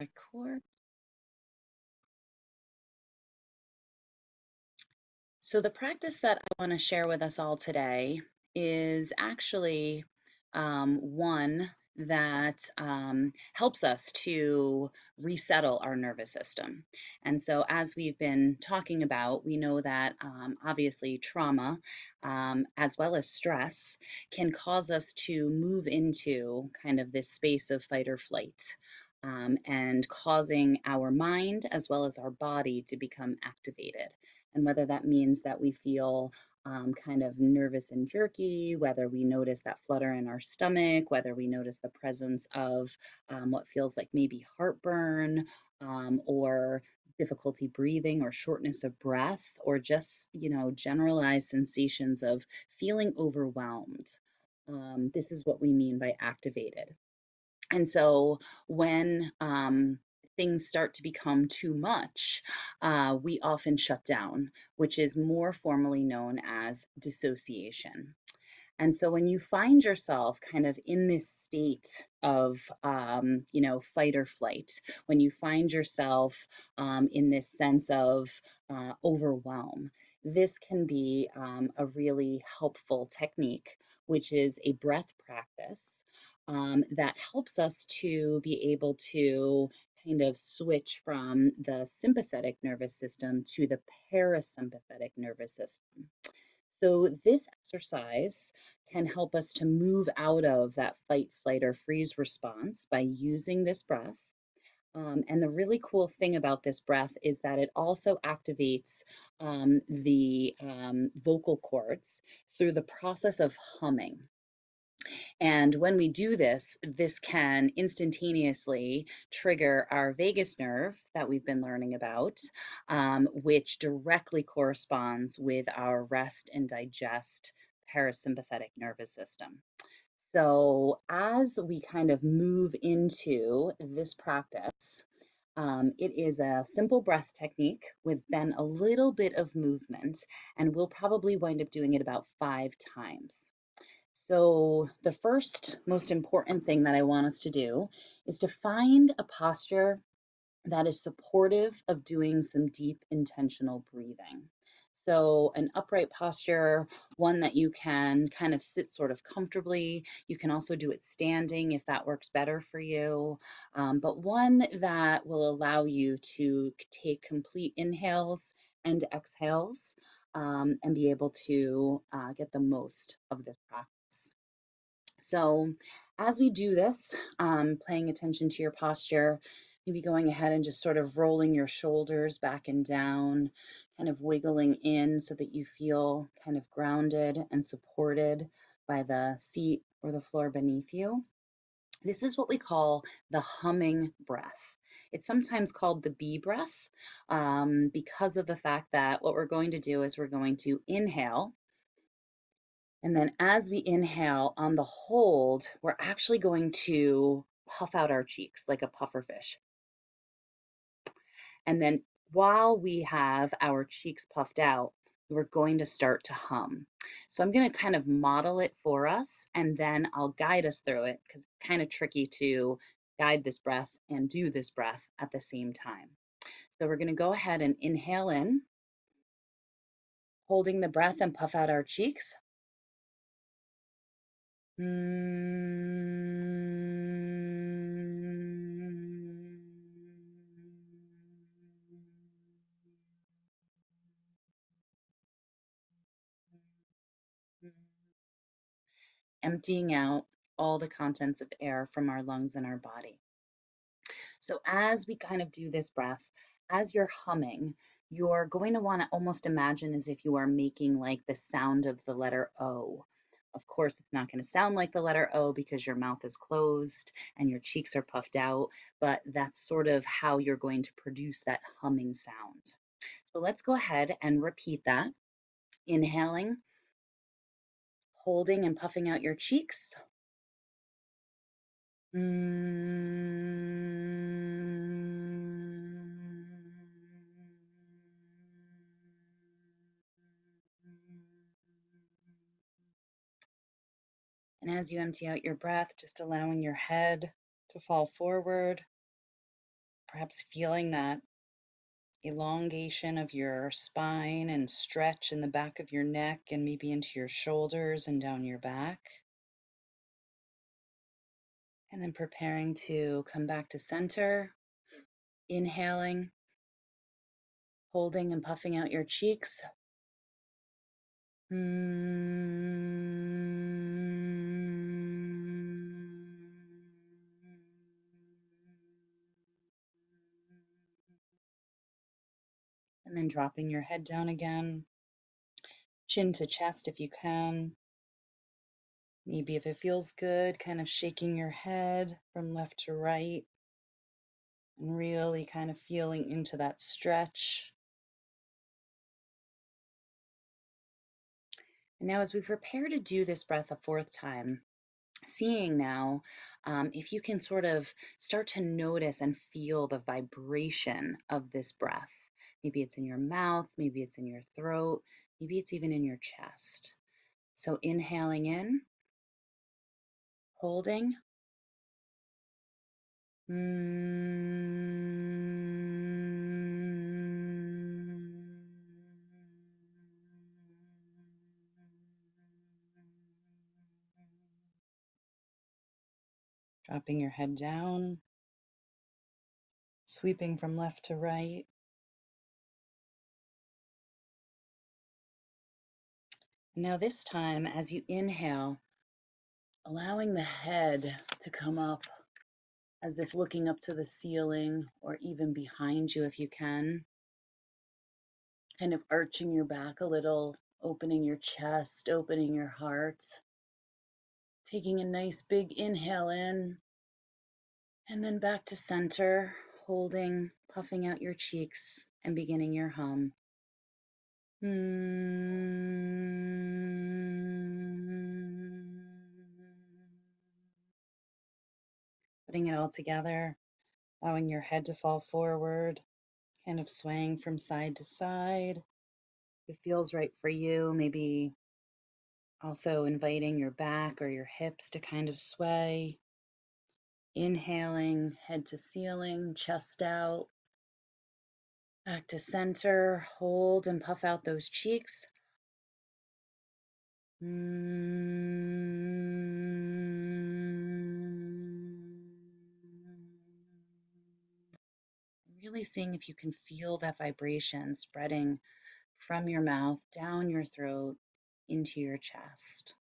Record. So the practice that I want to share with us all today is actually um, one that um, helps us to resettle our nervous system. And so, as we've been talking about, we know that um, obviously trauma, um, as well as stress, can cause us to move into kind of this space of fight or flight. Um, and causing our mind as well as our body to become activated and whether that means that we feel um, kind of nervous and jerky, whether we notice that flutter in our stomach, whether we notice the presence of um, what feels like maybe heartburn um, or difficulty breathing or shortness of breath, or just, you know, generalized sensations of feeling overwhelmed. Um, this is what we mean by activated. And so when um, things start to become too much, uh, we often shut down, which is more formally known as dissociation. And so when you find yourself kind of in this state of, um, you know, fight or flight, when you find yourself um, in this sense of uh, overwhelm, this can be um, a really helpful technique, which is a breath practice um, that helps us to be able to kind of switch from the sympathetic nervous system to the parasympathetic nervous system. So, this exercise can help us to move out of that fight, flight, or freeze response by using this breath. Um, and the really cool thing about this breath is that it also activates um, the um, vocal cords through the process of humming. And when we do this, this can instantaneously trigger our vagus nerve that we've been learning about, um, which directly corresponds with our rest and digest parasympathetic nervous system. So, as we kind of move into this practice, um, it is a simple breath technique with then a little bit of movement, and we'll probably wind up doing it about five times. So, the first most important thing that I want us to do is to find a posture that is supportive of doing some deep intentional breathing. So, an upright posture, one that you can kind of sit sort of comfortably. You can also do it standing if that works better for you, um, but one that will allow you to take complete inhales and exhales um, and be able to uh, get the most of this practice. So as we do this, um, paying attention to your posture, maybe going ahead and just sort of rolling your shoulders back and down, kind of wiggling in so that you feel kind of grounded and supported by the seat or the floor beneath you. This is what we call the humming breath. It's sometimes called the bee breath um, because of the fact that what we're going to do is we're going to inhale and then as we inhale on the hold, we're actually going to puff out our cheeks like a puffer fish. And then while we have our cheeks puffed out, we're going to start to hum. So I'm going to kind of model it for us and then I'll guide us through it because it's kind of tricky to guide this breath and do this breath at the same time. So we're going to go ahead and inhale in, holding the breath and puff out our cheeks. Emptying out all the contents of air from our lungs and our body. So, as we kind of do this breath, as you're humming, you're going to want to almost imagine as if you are making like the sound of the letter O. Of course, it's not going to sound like the letter O because your mouth is closed and your cheeks are puffed out, but that's sort of how you're going to produce that humming sound. So let's go ahead and repeat that. Inhaling, holding and puffing out your cheeks. Mm. And as you empty out your breath, just allowing your head to fall forward Perhaps feeling that elongation of your spine and stretch in the back of your neck and maybe into your shoulders and down your back. And then preparing to come back to center, inhaling, holding and puffing out your cheeks. Mm. And then dropping your head down again, chin to chest if you can. Maybe if it feels good, kind of shaking your head from left to right and really kind of feeling into that stretch. And now, as we prepare to do this breath a fourth time, seeing now um, if you can sort of start to notice and feel the vibration of this breath. Maybe it's in your mouth, maybe it's in your throat, maybe it's even in your chest. So, inhaling in, holding. Dropping your head down, sweeping from left to right. Now, this time, as you inhale, allowing the head to come up as if looking up to the ceiling or even behind you if you can. Kind of arching your back a little, opening your chest, opening your heart. Taking a nice big inhale in and then back to center, holding, puffing out your cheeks and beginning your hum. Mm. Putting it all together, allowing your head to fall forward, kind of swaying from side to side. It feels right for you, maybe also inviting your back or your hips to kind of sway. Inhaling, head to ceiling, chest out. Back to center, hold and puff out those cheeks. Mm. Really seeing if you can feel that vibration spreading from your mouth down your throat into your chest.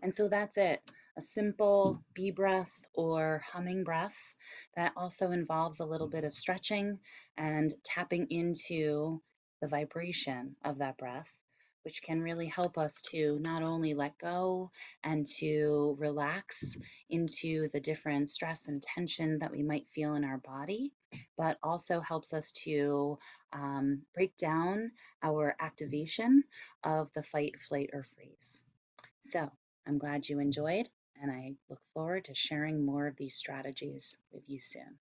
And so that's it a simple bee breath or humming breath that also involves a little bit of stretching and tapping into the vibration of that breath, which can really help us to not only let go and to relax into the different stress and tension that we might feel in our body, but also helps us to um, break down our activation of the fight, flight, or freeze. So I'm glad you enjoyed, and I look forward to sharing more of these strategies with you soon.